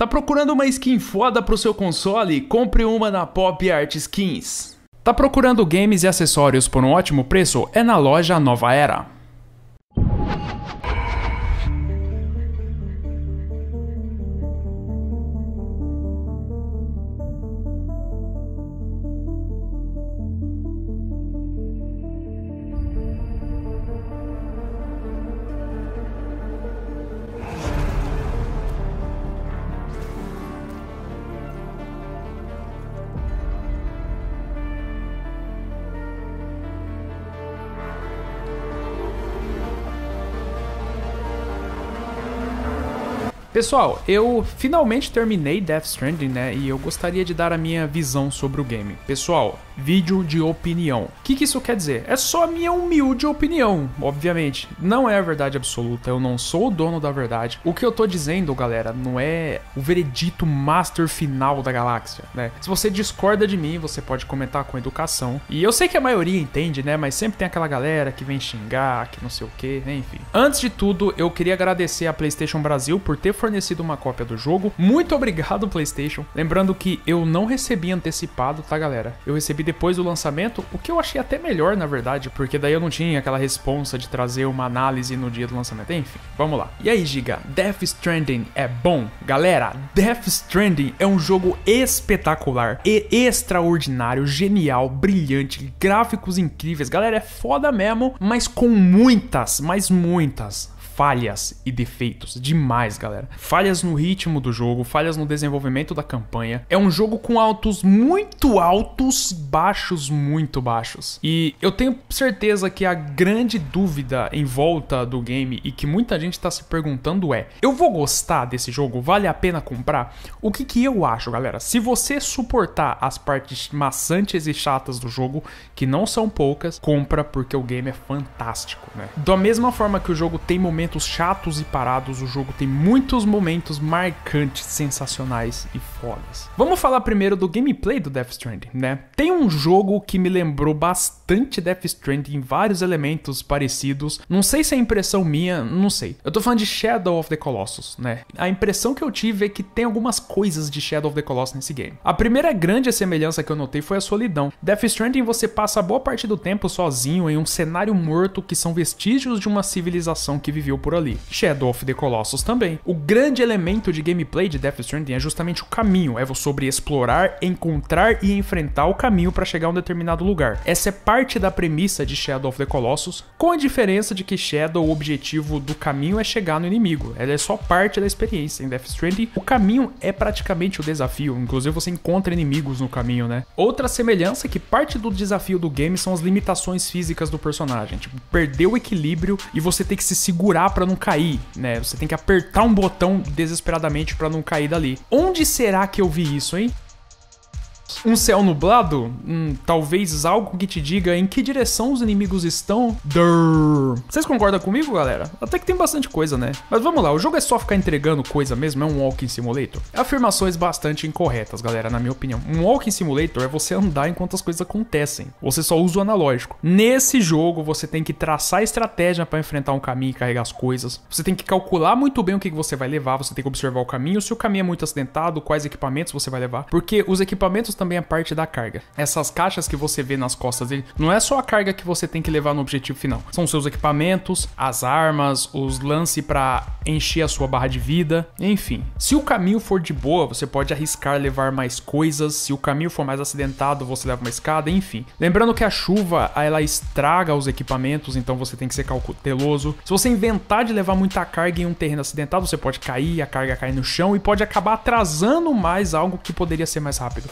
Tá procurando uma skin foda pro seu console? Compre uma na Pop Art Skins. Tá procurando games e acessórios por um ótimo preço? É na loja Nova Era. Pessoal, eu finalmente terminei Death Stranding, né? E eu gostaria de dar a minha visão sobre o game. Pessoal, vídeo de opinião. O que, que isso quer dizer? É só a minha humilde opinião, obviamente. Não é a verdade absoluta, eu não sou o dono da verdade. O que eu tô dizendo, galera, não é o veredito master final da galáxia, né? Se você discorda de mim, você pode comentar com educação. E eu sei que a maioria entende, né? Mas sempre tem aquela galera que vem xingar, que não sei o que, enfim. Antes de tudo, eu queria agradecer a PlayStation Brasil por ter fornecido uma cópia do jogo. Muito obrigado, PlayStation. Lembrando que eu não recebi antecipado, tá, galera? Eu recebi depois do lançamento, o que eu achei até melhor, na verdade, porque daí eu não tinha aquela responsa de trazer uma análise no dia do lançamento. Enfim, vamos lá. E aí, Giga, Death Stranding é bom? Galera, Death Stranding é um jogo espetacular e extraordinário, genial, brilhante, gráficos incríveis. Galera, é foda mesmo, mas com muitas, mas muitas falhas e defeitos demais, galera. Falhas no ritmo do jogo, falhas no desenvolvimento da campanha. É um jogo com altos muito altos, baixos muito baixos. E eu tenho certeza que a grande dúvida em volta do game e que muita gente está se perguntando é: eu vou gostar desse jogo? Vale a pena comprar? O que que eu acho, galera? Se você suportar as partes maçantes e chatas do jogo, que não são poucas, compra porque o game é fantástico, né? Da mesma forma que o jogo tem momentos momentos chatos e parados, o jogo tem muitos momentos marcantes, sensacionais e fodas. Vamos falar primeiro do gameplay do Death Stranding, né? Tem um jogo que me lembrou bastante Death Stranding em vários elementos parecidos. Não sei se é impressão minha, não sei. Eu tô falando de Shadow of the Colossus, né? A impressão que eu tive é que tem algumas coisas de Shadow of the Colossus nesse game. A primeira grande semelhança que eu notei foi a solidão. Death Stranding você passa boa parte do tempo sozinho em um cenário morto que são vestígios de uma civilização que viveu por ali. Shadow of the Colossus também. O grande elemento de gameplay de Death Stranding é justamente o caminho, é sobre explorar, encontrar e enfrentar o caminho para chegar a um determinado lugar. Essa é parte da premissa de Shadow of the Colossus, com a diferença de que Shadow, o objetivo do caminho é chegar no inimigo. Ela é só parte da experiência. Em Death Stranding, o caminho é praticamente o desafio, inclusive você encontra inimigos no caminho, né? Outra semelhança é que parte do desafio do game são as limitações físicas do personagem, tipo, perder o equilíbrio e você tem que se segurar para não cair, né? Você tem que apertar um botão desesperadamente para não cair dali. Onde será que eu vi isso, hein? Um céu nublado? Hum, talvez algo que te diga em que direção os inimigos estão? Durr. Vocês concordam comigo, galera? Até que tem bastante coisa, né? Mas vamos lá, o jogo é só ficar entregando coisa mesmo? É um walking simulator? Afirmações bastante incorretas, galera, na minha opinião. Um walking simulator é você andar enquanto as coisas acontecem. Você só usa o analógico. Nesse jogo, você tem que traçar estratégia para enfrentar um caminho e carregar as coisas. Você tem que calcular muito bem o que você vai levar. Você tem que observar o caminho. Se o caminho é muito acidentado, quais equipamentos você vai levar. Porque os equipamentos também é parte da carga. Essas caixas que você vê nas costas dele, não é só a carga que você tem que levar no objetivo final. São seus equipamentos, as armas, os lances para encher a sua barra de vida, enfim. Se o caminho for de boa, você pode arriscar levar mais coisas. Se o caminho for mais acidentado, você leva uma escada, enfim. Lembrando que a chuva, ela estraga os equipamentos, então você tem que ser cauteloso. Se você inventar de levar muita carga em um terreno acidentado, você pode cair, a carga cair no chão e pode acabar atrasando mais algo que poderia ser mais rápido.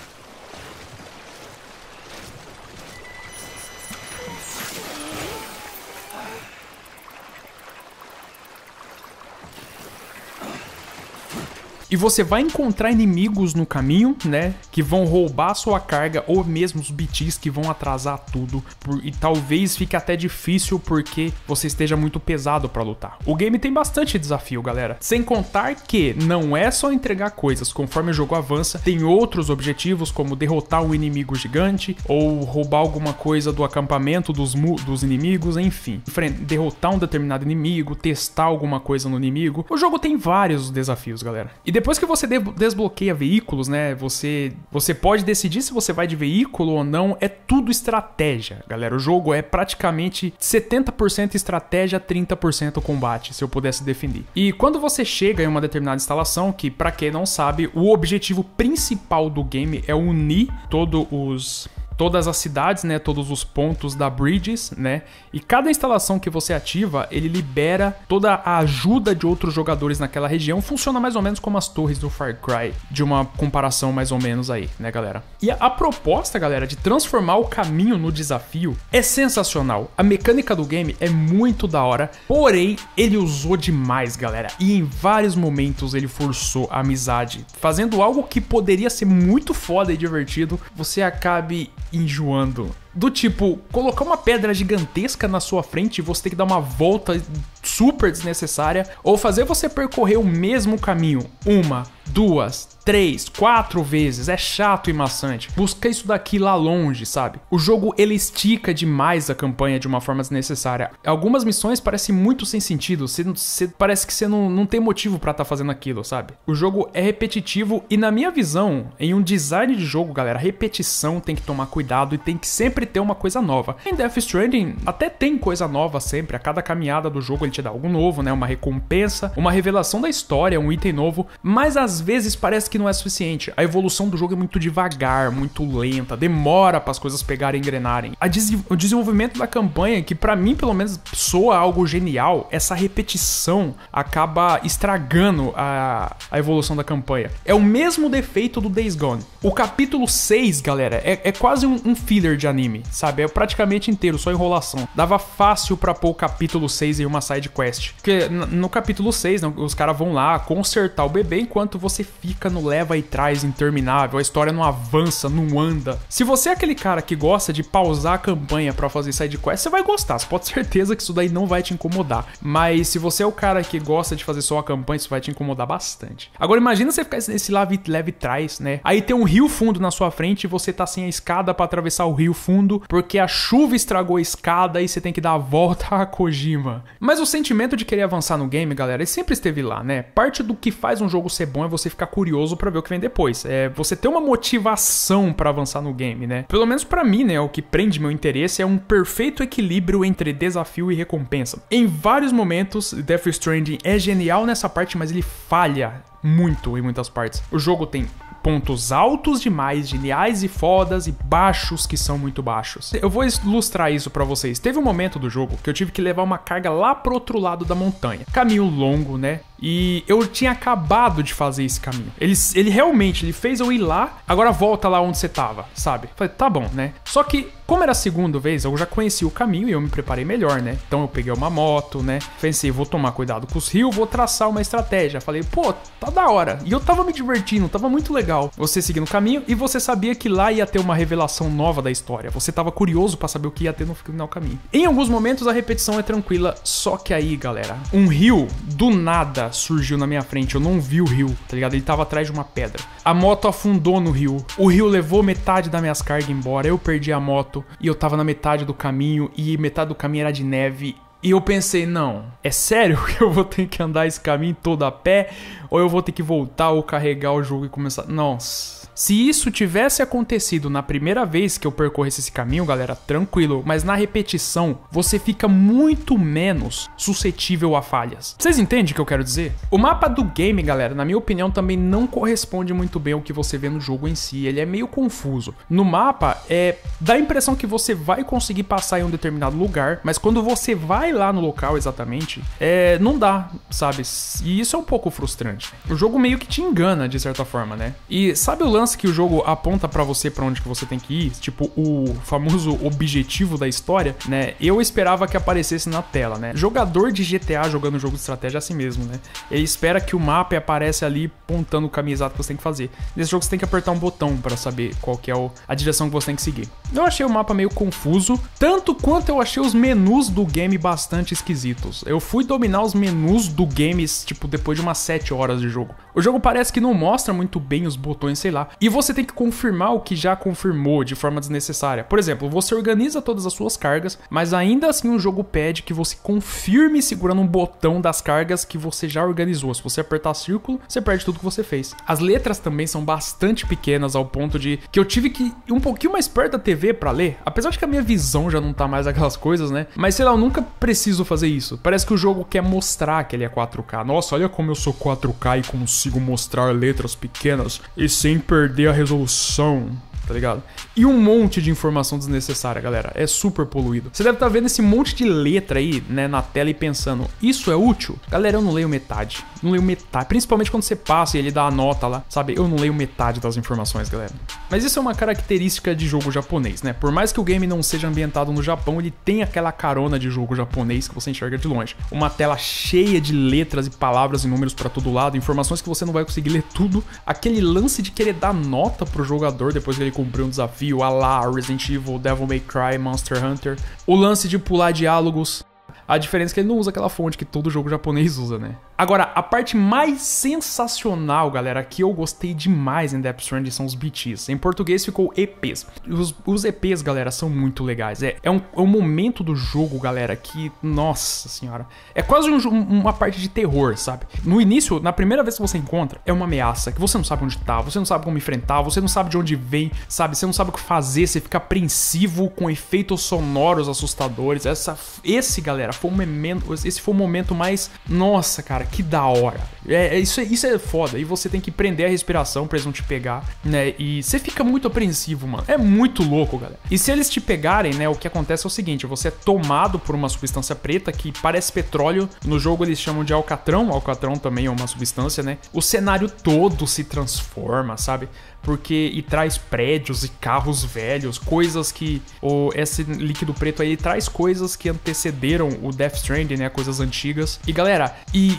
E você vai encontrar inimigos no caminho, né? Que vão roubar sua carga, ou mesmo os BTs que vão atrasar tudo. Por, e talvez fique até difícil porque você esteja muito pesado para lutar. O game tem bastante desafio, galera. Sem contar que não é só entregar coisas, conforme o jogo avança, tem outros objetivos, como derrotar um inimigo gigante, ou roubar alguma coisa do acampamento dos, dos inimigos, enfim. Derrotar um determinado inimigo, testar alguma coisa no inimigo. O jogo tem vários desafios, galera. E depois que você desbloqueia veículos, né? Você, você pode decidir se você vai de veículo ou não. É tudo estratégia, galera. O jogo é praticamente 70% estratégia, 30% combate, se eu pudesse definir. E quando você chega em uma determinada instalação, que para quem não sabe, o objetivo principal do game é unir todos os todas as cidades, né, todos os pontos da Bridges, né? E cada instalação que você ativa, ele libera toda a ajuda de outros jogadores naquela região. Funciona mais ou menos como as torres do Far Cry, de uma comparação mais ou menos aí, né, galera? E a, proposta, galera, de transformar o caminho no desafio é sensacional. A mecânica do game é muito da hora, porém ele usou demais, galera. E em vários momentos ele forçou a amizade, fazendo algo que poderia ser muito foda e divertido, você acabe enjoando. Do tipo, colocar uma pedra gigantesca na sua frente e você ter que dar uma volta super desnecessária, ou fazer você percorrer o mesmo caminho uma, duas, três, quatro vezes. É chato e maçante. Busca isso daqui lá longe, sabe? O jogo ele estica demais a campanha de uma forma desnecessária. Algumas missões parecem muito sem sentido. Você, você parece que você não, não tem motivo para estar tá fazendo aquilo, sabe? O jogo é repetitivo e, na minha visão, em um design de jogo, galera, repetição tem que tomar cuidado e tem que sempre ter uma coisa nova. Em Death Stranding, até tem coisa nova sempre. A cada caminhada do jogo ele te dá algo novo, né? Uma recompensa, uma revelação da história, um item novo. Mas às vezes parece que não é suficiente. A evolução do jogo é muito devagar, muito lenta, demora para as coisas pegarem e engrenarem. Des o desenvolvimento da campanha, que para mim pelo menos soa algo genial, essa repetição acaba estragando a, a evolução da campanha. É o mesmo defeito do Days Gone. O capítulo 6, galera, é, é quase um, um, filler de anime, sabe? É praticamente inteiro, só enrolação. Dava fácil pra pôr o capítulo 6 em uma side quest. Porque no capítulo 6, os caras vão lá consertar o bebê enquanto você fica no leva e traz interminável, a história não avança, não anda. Se você é aquele cara que gosta de pausar a campanha para fazer side quest, você vai gostar, você pode ter certeza que isso daí não vai te incomodar. Mas se você é o cara que gosta de fazer só a campanha, isso vai te incomodar bastante. Agora imagina você ficar nesse leve, leve trás, né? Aí tem um rio fundo na sua frente e você tá sem a escada para atravessar o rio fundo porque a chuva estragou a escada e você tem que dar a volta a Kojima. Mas o sentimento de querer avançar no game, galera, ele sempre esteve lá, né? Parte do que faz um jogo ser bom é você ficar curioso para ver o que vem depois. É você ter uma motivação para avançar no game, né? Pelo menos para mim, né, o que prende meu interesse é um perfeito equilíbrio entre desafio e recompensa. Em vários momentos, Death Stranding é genial nessa parte, mas ele falha muito em muitas partes. O jogo tem pontos altos demais, geniais e fodas, e baixos que são muito baixos. Eu vou ilustrar isso para vocês. Teve um momento do jogo que eu tive que levar uma carga lá pro outro lado da montanha. Caminho longo, né? E eu tinha acabado de fazer esse caminho. Ele, ele realmente ele fez eu ir lá, agora volta lá onde você tava, sabe? Falei, tá bom, né? Só que, como era a segunda vez, eu já conheci o caminho e eu me preparei melhor, né? Então eu peguei uma moto, né? Pensei, vou tomar cuidado com os rios, vou traçar uma estratégia. Falei, pô, tá da hora. E eu tava me divertindo, tava muito legal. Você seguindo o caminho e você sabia que lá ia ter uma revelação nova da história. Você tava curioso para saber o que ia ter no final do caminho. Em alguns momentos a repetição é tranquila, só que aí, galera, um rio do nada surgiu na minha frente. Eu não vi o rio, tá ligado? Ele tava atrás de uma pedra. A moto afundou no rio. O rio levou metade das minhas cargas embora. Eu perdi a moto e eu tava na metade do caminho e metade do caminho era de neve. E eu pensei, não, é sério que eu vou ter que andar esse caminho todo a pé? Ou eu vou ter que voltar ou carregar o jogo e começar. Nossa. Se isso tivesse acontecido na primeira vez que eu percorresse esse caminho, galera, tranquilo, mas na repetição você fica muito menos suscetível a falhas. Vocês entendem o que eu quero dizer? O mapa do game, galera, na minha opinião, também não corresponde muito bem ao que você vê no jogo em si. Ele é meio confuso. No mapa, é dá a impressão que você vai conseguir passar em um determinado lugar, mas quando você vai lá no local exatamente, é não dá, sabe? E isso é um pouco frustrante. O jogo meio que te engana de certa forma, né? E sabe o lance lance que o jogo aponta para você para onde que você tem que ir, tipo o famoso objetivo da história, né? Eu esperava que aparecesse na tela, né? Jogador de GTA jogando jogo de estratégia é assim mesmo, né? Ele espera que o mapa apareça ali apontando o caminho exato que você tem que fazer. Nesse jogo você tem que apertar um botão para saber qual que é a direção que você tem que seguir. Eu achei o mapa meio confuso, tanto quanto eu achei os menus do game bastante esquisitos. Eu fui dominar os menus do games, tipo, depois de umas 7 horas de jogo. O jogo parece que não mostra muito bem os botões, sei lá. E você tem que confirmar o que já confirmou de forma desnecessária. Por exemplo, você organiza todas as suas cargas, mas ainda assim o jogo pede que você confirme segurando um botão das cargas que você já organizou. Se você apertar círculo, você perde tudo que você fez. As letras também são bastante pequenas ao ponto de que eu tive que ir um pouquinho mais perto da TV para ler, apesar de que a minha visão já não tá mais aquelas coisas, né? Mas sei lá, eu nunca preciso fazer isso. Parece que o jogo quer mostrar que ele é 4K. Nossa, olha como eu sou 4K e consigo mostrar letras pequenas e sem perder a resolução tá ligado? E um monte de informação desnecessária, galera. É super poluído. Você deve estar tá vendo esse monte de letra aí, né, na tela e pensando, isso é útil? Galera, eu não leio metade. Não leio metade. Principalmente quando você passa e ele dá a nota lá, sabe? Eu não leio metade das informações, galera. Mas isso é uma característica de jogo japonês, né? Por mais que o game não seja ambientado no Japão, ele tem aquela carona de jogo japonês que você enxerga de longe. Uma tela cheia de letras e palavras e números para todo lado, informações que você não vai conseguir ler tudo. Aquele lance de querer dar nota pro jogador depois que ele cumprir um desafio, a lá Resident Evil, Devil May Cry, Monster Hunter. O lance de pular diálogos. A diferença é que ele não usa aquela fonte que todo jogo japonês usa, né? Agora, a parte mais sensacional, galera, que eu gostei demais em Death Stranding são os BTs. Em português ficou EPs. Os, os EPs, galera, são muito legais. É, é, um, é um momento do jogo, galera, que, nossa senhora, é quase um, uma parte de terror, sabe? No início, na primeira vez que você encontra, é uma ameaça que você não sabe onde tá, você não sabe como enfrentar, você não sabe de onde vem, sabe? Você não sabe o que fazer, você fica apreensivo com efeitos sonoros assustadores. Essa, esse, galera, foi um momento, esse foi o momento mais, nossa, cara, que da hora. É, é, isso, isso é foda. E você tem que prender a respiração pra eles não te pegar, né? E você fica muito apreensivo, mano. É muito louco, galera. E se eles te pegarem, né? O que acontece é o seguinte: você é tomado por uma substância preta que parece petróleo. No jogo eles chamam de alcatrão. Alcatrão também é uma substância, né? O cenário todo se transforma, sabe? Porque e traz prédios e carros velhos, coisas que o esse líquido preto aí traz coisas que antecederam o Death Stranding, né, coisas antigas. E galera, e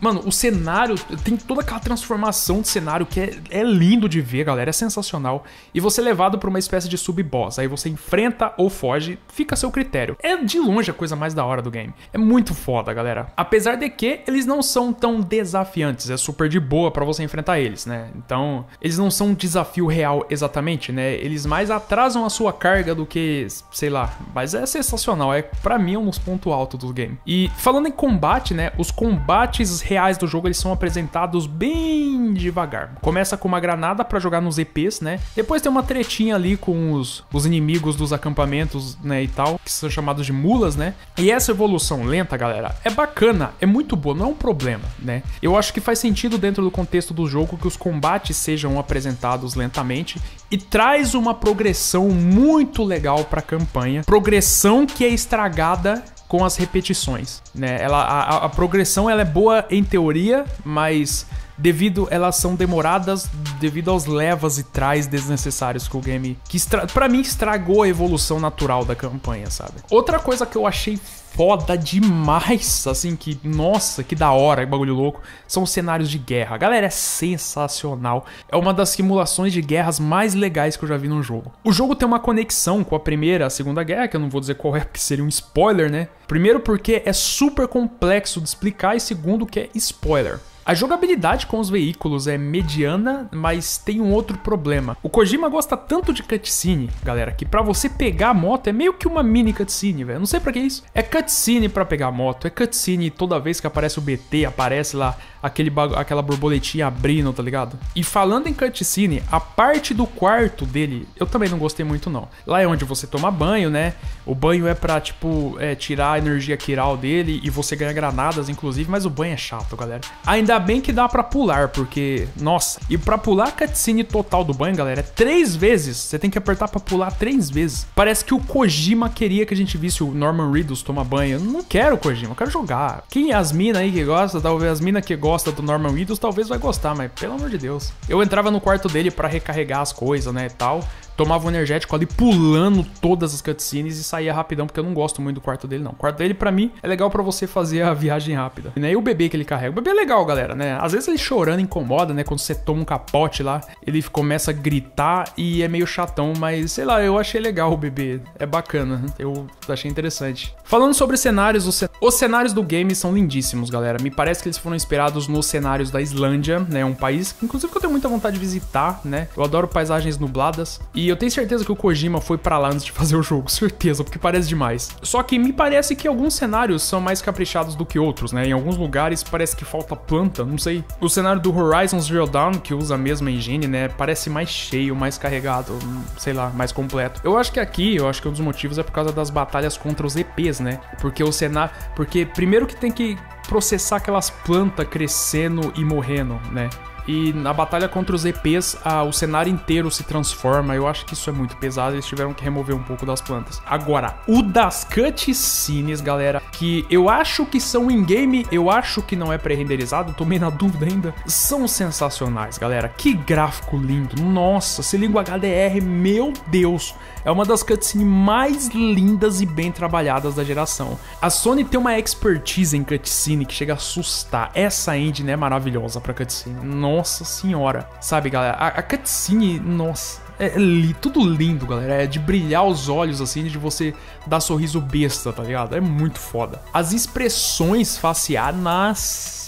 mano, o cenário tem toda aquela transformação de cenário que é, é lindo de ver, galera, é sensacional. E você é levado para uma espécie de sub-boss, aí você enfrenta ou foge, fica a seu critério. É de longe a coisa mais da hora do game. É muito foda, galera. Apesar de que eles não são tão desafiantes, é super de boa para você enfrentar eles, né? Então, eles não são um desafio real exatamente, né? Eles mais atrasam a sua carga do que, sei lá, mas é sensacional, é para mim um dos pontos altos do game. E falando em combate, né? Os combates reais do jogo eles são apresentados bem devagar. Começa com uma granada para jogar nos EPs, né? Depois tem uma tretinha ali com os, os inimigos dos acampamentos, né, e tal, que são chamados de mulas, né? E essa evolução lenta, galera, é bacana, é muito boa, não é um problema, né? Eu acho que faz sentido dentro do contexto do jogo que os combates sejam apresentados lentamente e traz uma progressão muito legal para a campanha. Progressão que é estragada com as repetições, né? Ela, a, a progressão ela é boa em teoria, mas devido elas são demoradas devido aos levas e trás desnecessários que o game que para mim estragou a evolução natural da campanha, sabe? Outra coisa que eu achei foda demais, assim, que, nossa, que da hora, que bagulho louco, são os cenários de guerra. Galera, é sensacional. É uma das simulações de guerras mais legais que eu já vi no jogo. O jogo tem uma conexão com a primeira, a segunda guerra, que eu não vou dizer qual é, porque seria um spoiler, né? Primeiro porque é super complexo de explicar e segundo que é spoiler. A jogabilidade com os veículos é mediana, mas tem um outro problema. O Kojima gosta tanto de cutscene, galera, que para você pegar a moto é meio que uma mini cutscene, velho. Não sei para que isso. É cutscene para pegar a moto, é cutscene toda vez que aparece o BT, aparece lá aquele aquela borboletinha abrindo, tá ligado? E falando em cutscene, a parte do quarto dele, eu também não gostei muito não. Lá é onde você toma banho, né? O banho é pra, tipo, é, tirar a energia quiral dele e você ganha granadas, inclusive, mas o banho é chato, galera. Ainda bem que dá para pular, porque, nossa, e para pular a cutscene total do banho, galera, é três vezes. Você tem que apertar para pular três vezes. Parece que o Kojima queria que a gente visse o Norman Reedus tomar banho. Eu não quero Kojima, eu quero jogar. Quem as minas aí que gosta, talvez as minas que gostam do Norman Reedus, talvez vai gostar, mas pelo amor de Deus. Eu entrava no quarto dele para recarregar as coisas, né, e tal tomava um energético ali pulando todas as cutscenes e saía rapidão, porque eu não gosto muito do quarto dele, não. O quarto dele, para mim, é legal para você fazer a viagem rápida. E o bebê que ele carrega. O bebê é legal, galera, né? Às vezes ele chorando incomoda, né? Quando você toma um capote lá, ele começa a gritar e é meio chatão, mas sei lá, eu achei legal o bebê. É bacana. Eu achei interessante. Falando sobre cenários, os, os cenários do game são lindíssimos, galera. Me parece que eles foram inspirados nos cenários da Islândia, né? Um país, inclusive, que eu tenho muita vontade de visitar, né? Eu adoro paisagens nubladas. E eu tenho certeza que o Kojima foi para lá antes de fazer o jogo, certeza, porque parece demais. Só que me parece que alguns cenários são mais caprichados do que outros, né? Em alguns lugares parece que falta planta, não sei. O cenário do Horizon Zero Dawn, que usa a mesma engine, né? Parece mais cheio, mais carregado, sei lá, mais completo. Eu acho que aqui, eu acho que um dos motivos é por causa das batalhas contra os EPs, né? Porque o cenário. Porque primeiro que tem que processar aquelas plantas crescendo e morrendo, né? E na batalha contra os EPs, ah, o cenário inteiro se transforma. Eu acho que isso é muito pesado. Eles tiveram que remover um pouco das plantas. Agora, o das cutscenes, galera, que eu acho que são in-game, eu acho que não é pré-renderizado, tô meio na dúvida ainda. São sensacionais, galera. Que gráfico lindo. Nossa, se liga o HDR, meu Deus. É uma das cutscenes mais lindas e bem trabalhadas da geração. A Sony tem uma expertise em cutscene que chega a assustar. Essa engine é maravilhosa pra cutscene. Nossa senhora. Sabe, galera? A, a cutscene, nossa. É, é li, tudo lindo, galera. É de brilhar os olhos, assim, de você dar sorriso besta, tá ligado? É muito foda. As expressões faciais, nossa,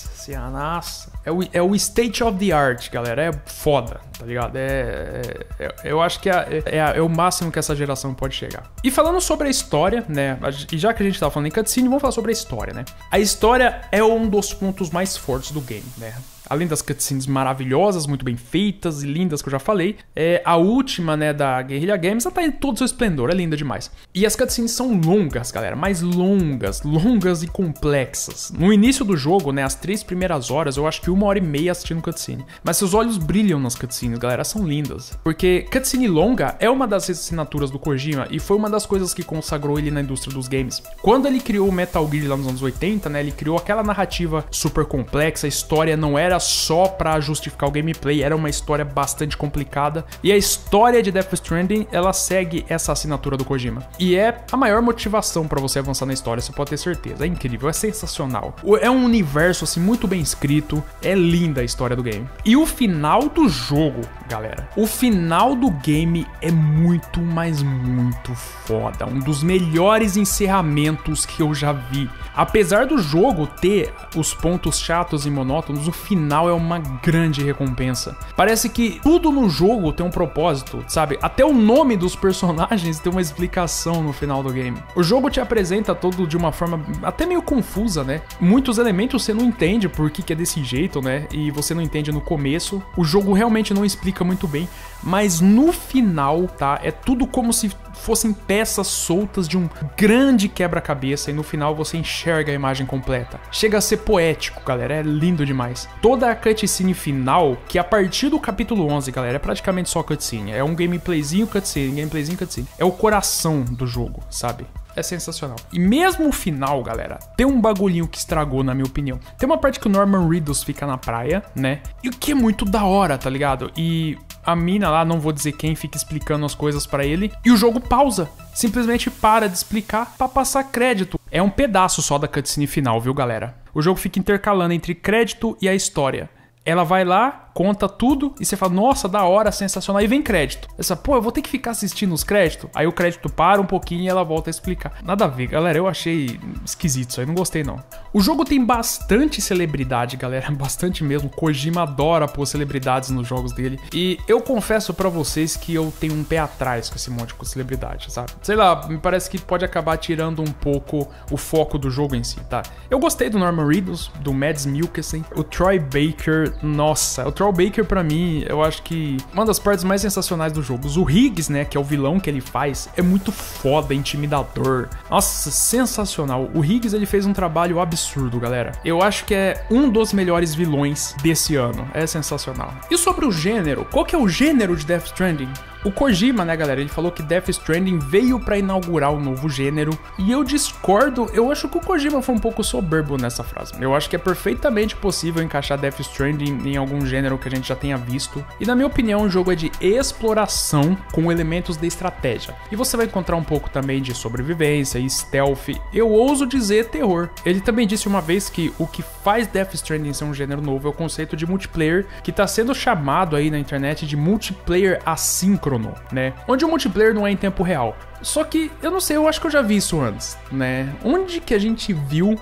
nossa. É o, é o state of the art, galera. É foda, tá ligado? É, é, é eu acho que é, é, é, o máximo que essa geração pode chegar. E falando sobre a história, né? E já que a gente tá falando em cutscene, vamos falar sobre a história, né? A história é um dos pontos mais fortes do game, né? Além das cutscenes maravilhosas, muito bem feitas e lindas que eu já falei, é, a última, né, da Guerrilla Games, ela tá em todo o seu esplendor, é linda demais. E as cutscenes são longas, galera, mais longas, longas e complexas. No início do jogo, né, as três primeiras horas, eu acho que uma hora e meia assistindo cutscene. Mas seus olhos brilham nas cutscenes, galera, são lindas. Porque cutscene longa é uma das assinaturas do Kojima e foi uma das coisas que consagrou ele na indústria dos games. Quando ele criou o Metal Gear lá nos anos 80, né, ele criou aquela narrativa super complexa, a história não era era só para justificar o gameplay, era uma história bastante complicada. E a história de Death Stranding, ela segue essa assinatura do Kojima. E é a maior motivação para você avançar na história, você pode ter certeza. É incrível, é sensacional. É um universo assim muito bem escrito, é linda a história do game. E o final do jogo, galera. O final do game é muito, mas muito foda. Um dos melhores encerramentos que eu já vi. Apesar do jogo ter os pontos chatos e monótonos, o final é uma grande recompensa. Parece que tudo no jogo tem um propósito, sabe? Até o nome dos personagens tem uma explicação no final do game. O jogo te apresenta todo de uma forma até meio confusa, né? Muitos elementos você não entende por que, que é desse jeito, né? E você não entende no começo. O jogo realmente não explica muito bem, mas no final, tá? É tudo como se fossem peças soltas de um grande quebra-cabeça e no final você enxerga a imagem completa. Chega a ser poético, galera, é lindo demais. Toda a cutscene final, que a partir do capítulo 11, galera, é praticamente só cutscene. É um gameplayzinho cutscene, gameplayzinho cutscene. É o coração do jogo, sabe? É sensacional. E mesmo o final, galera, tem um bagulhinho que estragou, na minha opinião. Tem uma parte que o Norman Reedus fica na praia, né? E o que é muito da hora, tá ligado? E a mina lá, não vou dizer quem, fica explicando as coisas para ele e o jogo pausa. Simplesmente para de explicar para passar crédito. É um pedaço só da cutscene final, viu, galera? O jogo fica intercalando entre crédito e a história. Ela vai lá, conta tudo e você fala, nossa, da hora, sensacional. E vem crédito. Essa, pô, eu vou ter que ficar assistindo os créditos. Aí o crédito para um pouquinho e ela volta a explicar. Nada a ver, galera. Eu achei esquisito isso aí, não gostei não. O jogo tem bastante celebridade, galera, bastante mesmo. Kojima adora pôr celebridades nos jogos dele. E eu confesso para vocês que eu tenho um pé atrás com esse monte de celebridade, sabe? Sei lá, me parece que pode acabar tirando um pouco o foco do jogo em si, tá? Eu gostei do Norman Reedus, do Mads Mikkelsen, o Troy Baker, nossa, o Troy Carl Baker, para mim, eu acho que uma das partes mais sensacionais do jogo. O Higgs, né, que é o vilão que ele faz, é muito foda, intimidador. Nossa, sensacional. O Higgs, ele fez um trabalho absurdo, galera. Eu acho que é um dos melhores vilões desse ano. É sensacional. E sobre o gênero, qual que é o gênero de Death Stranding? O Kojima, né, galera, ele falou que Death Stranding veio para inaugurar um novo gênero, e eu discordo, eu acho que o Kojima foi um pouco soberbo nessa frase. Eu acho que é perfeitamente possível encaixar Death Stranding em algum gênero que a gente já tenha visto, e na minha opinião, o jogo é de exploração com elementos de estratégia. E você vai encontrar um pouco também de sobrevivência stealth, eu ouso dizer terror. Ele também disse uma vez que o que faz Death Stranding ser um gênero novo é o conceito de multiplayer, que está sendo chamado aí na internet de multiplayer assíncrono assíncrono, né? Onde o multiplayer não é em tempo real. Só que eu não sei, eu acho que eu já vi isso antes, né? Onde que a gente viu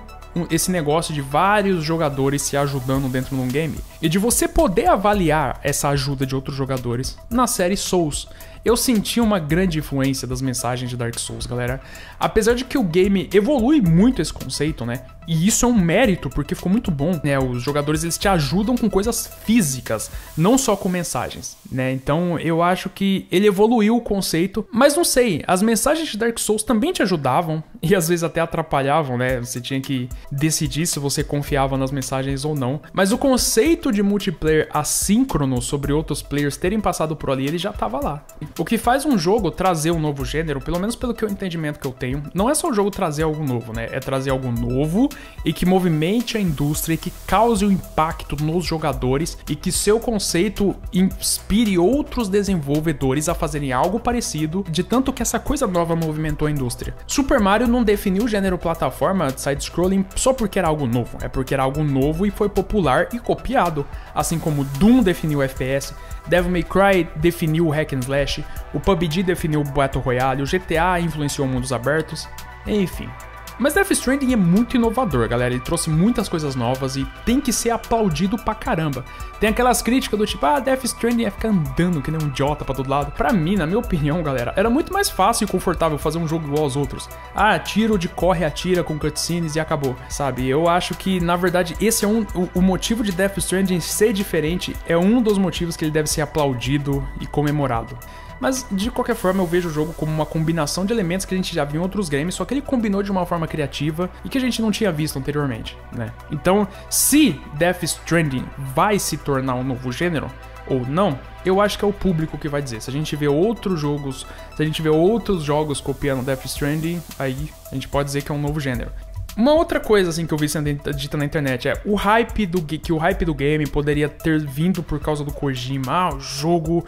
esse negócio de vários jogadores se ajudando dentro de um game e de você poder avaliar essa ajuda de outros jogadores na série Souls. Eu senti uma grande influência das mensagens de Dark Souls, galera. Apesar de que o game evolui muito esse conceito, né? E isso é um mérito, porque ficou muito bom, né? Os jogadores eles te ajudam com coisas físicas, não só com mensagens, né? Então eu acho que ele evoluiu o conceito, mas não sei, as mensagens de Dark Souls também te ajudavam e às vezes até atrapalhavam, né? Você tinha que decidir se você confiava nas mensagens ou não. Mas o conceito de multiplayer assíncrono sobre outros players terem passado por ali, ele já tava lá. O que faz um jogo trazer um novo gênero, pelo menos pelo que o entendimento que eu tenho, não é só o jogo trazer algo novo, né? É trazer algo novo e que movimente a indústria e que cause um impacto nos jogadores e que seu conceito inspire outros desenvolvedores a fazerem algo parecido, de tanto que essa coisa nova movimentou a indústria. Super Mario não definiu o gênero plataforma side-scrolling só porque era algo novo, é porque era algo novo e foi popular e copiado, assim como Doom definiu o FPS, Devil May Cry definiu o hack and slash, o PUBG definiu o Battle Royale, o GTA influenciou mundos abertos, enfim. Mas Death Stranding é muito inovador, galera. Ele trouxe muitas coisas novas e tem que ser aplaudido pra caramba. Tem aquelas críticas do tipo, ah, Death Stranding é ficar andando que nem um idiota pra todo lado. Pra mim, na minha opinião, galera, era muito mais fácil e confortável fazer um jogo igual aos outros. Ah, tiro de corre, atira com cutscenes e acabou, sabe? Eu acho que, na verdade, esse é um. O, o motivo de Death Stranding ser diferente é um dos motivos que ele deve ser aplaudido e comemorado. Mas de qualquer forma, eu vejo o jogo como uma combinação de elementos que a gente já viu em outros games, só que ele combinou de uma forma criativa e que a gente não tinha visto anteriormente, né? Então, se Death Stranding vai se tornar um novo gênero ou não, eu acho que é o público que vai dizer. Se a gente vê outros jogos, se a gente vê outros jogos copiando Death Stranding, aí a gente pode dizer que é um novo gênero. Uma outra coisa assim que eu vi sendo dita na internet é o hype do que o hype do game poderia ter vindo por causa do Kojima. Ah, o jogo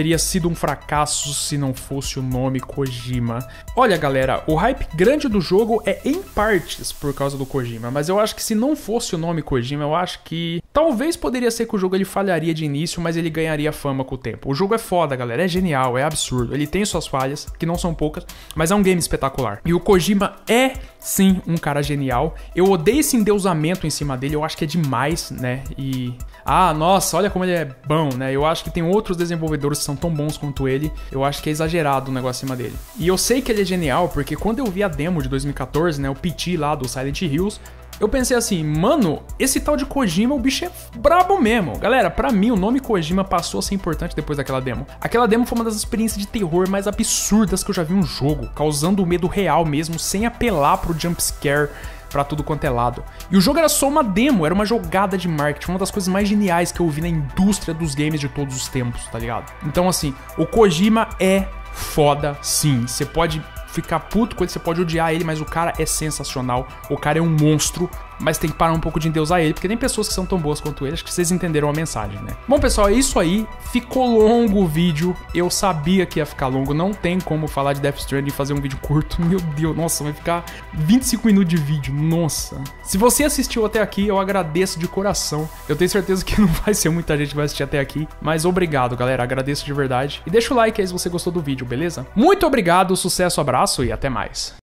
teria sido um fracasso se não fosse o nome Kojima. Olha, galera, o hype grande do jogo é em partes por causa do Kojima, mas eu acho que se não fosse o nome Kojima, eu acho que talvez poderia ser que o jogo ele falharia de início, mas ele ganharia fama com o tempo. O jogo é foda, galera, é genial, é absurdo. Ele tem suas falhas, que não são poucas, mas é um game espetacular. E o Kojima é sim um cara genial. Eu odeio esse endeusamento em cima dele, eu acho que é demais, né? E ah, nossa, olha como ele é bom, né? Eu acho que tem outros desenvolvedores que são tão bons quanto ele. Eu acho que é exagerado o negócio acima dele. E eu sei que ele é genial, porque quando eu vi a demo de 2014, né? O PT lá do Silent Hills, eu pensei assim, mano, esse tal de Kojima, o bicho é brabo mesmo. Galera, para mim o nome Kojima passou a ser importante depois daquela demo. Aquela demo foi uma das experiências de terror mais absurdas que eu já vi um jogo, causando medo real mesmo, sem apelar pro jump scare para tudo quanto é lado. E o jogo era só uma demo, era uma jogada de marketing, uma das coisas mais geniais que eu vi na indústria dos games de todos os tempos, tá ligado? Então assim, o Kojima é foda sim. Você pode ficar puto com ele, você pode odiar ele, mas o cara é sensacional. O cara é um monstro mas tem que parar um pouco de endeusar ele, porque tem pessoas que são tão boas quanto ele, acho que vocês entenderam a mensagem, né? Bom, pessoal, é isso aí. Ficou longo o vídeo, eu sabia que ia ficar longo, não tem como falar de Death Stranding e fazer um vídeo curto. Meu Deus, nossa, vai ficar 25 minutos de vídeo, nossa. Se você assistiu até aqui, eu agradeço de coração. Eu tenho certeza que não vai ser muita gente que vai assistir até aqui, mas obrigado, galera, agradeço de verdade. E deixa o like aí se você gostou do vídeo, beleza? Muito obrigado, sucesso, abraço e até mais.